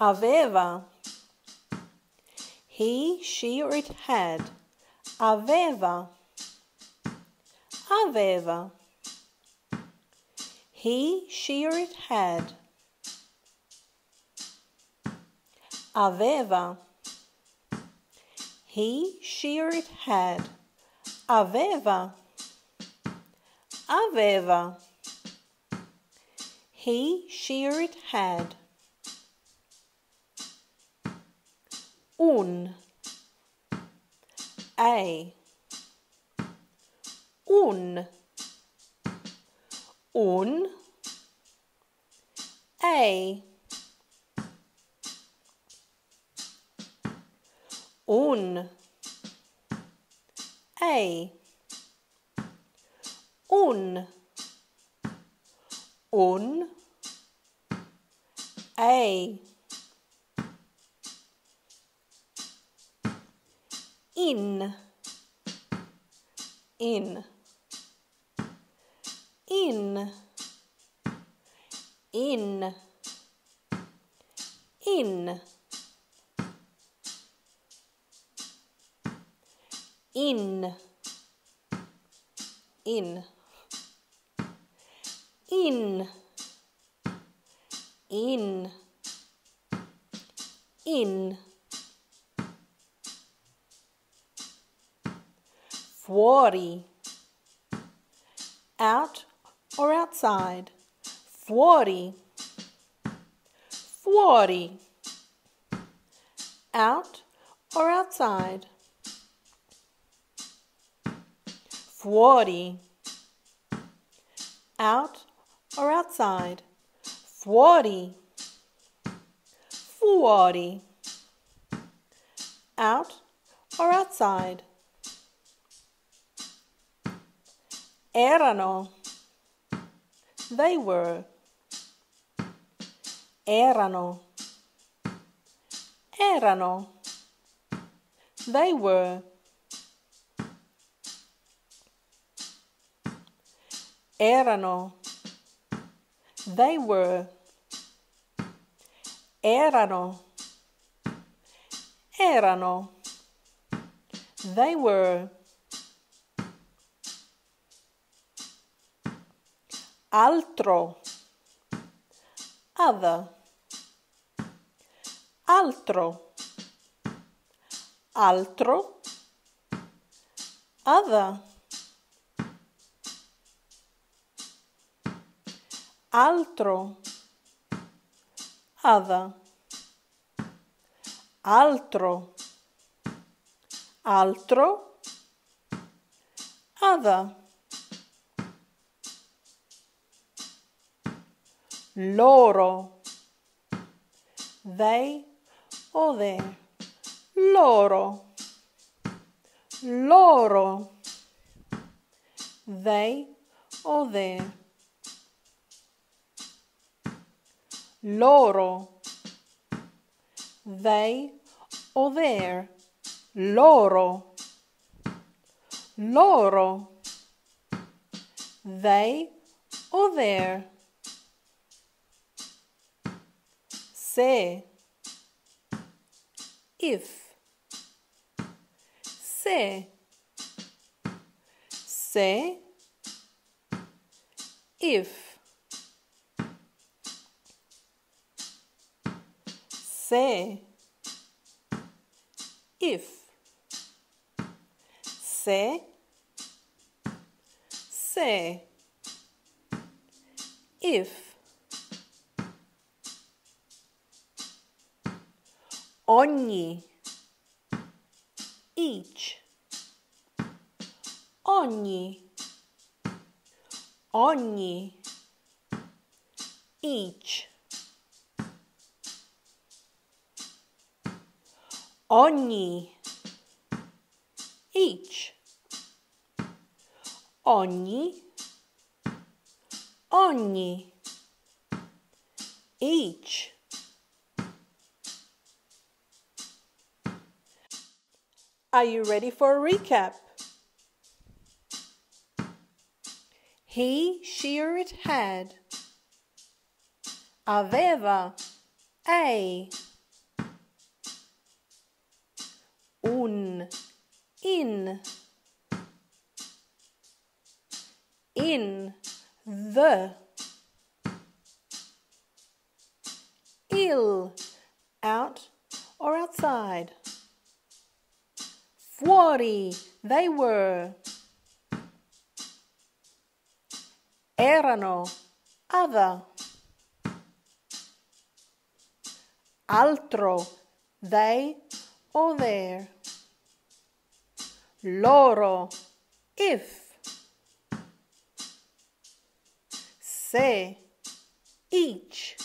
aveva. He, she, or it had. Aveva. Aveva. He, she, or it had. Aveva. He, she, or it had. Aveva. Aveva. He, she, or it had. Un. A. Un. Un. A. Un. A. Un. Un. A. In. In. In. In. In. In. In. In. In. In. Fuori. Out or outside. Fuori. Fuori. Out or outside. Fuori. Out or outside. Fuori. Fuori. Out or outside. Erano. They were. Erano. Erano. They were. Erano. They were. Erano. Erano. They were. Altro. Other. Altro. Altro. Other. altro, other, altro, altro, other, loro, they or their, loro, loro, they or their. loro, they or their, loro, loro, they or their, se, if, se, se, if. say. If. Say. Say. If ogni each ogni ogni each ogni each ogni ogni each Are you ready for a recap? He, she, or it had. Aveva, a. Un, in. In, the. Il, out or outside. Fuori, they were. Erano, other. Altro, they or their. Loro, if. Se, each.